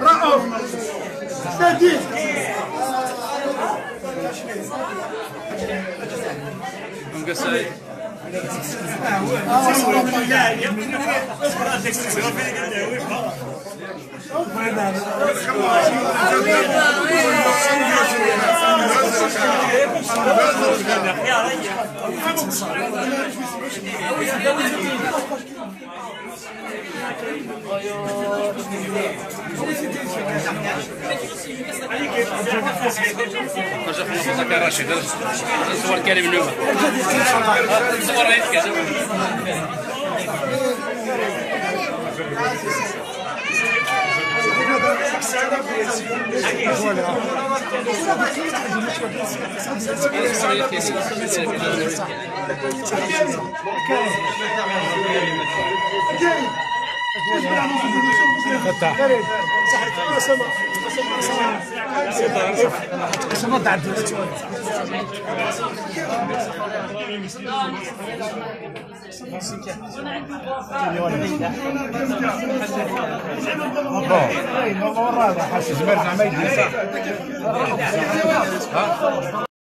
رأوا سديد رجع في نفسك يا راشد صور كريم اليوم صور ريت كذا والله حاسس مرجع ما يدري صح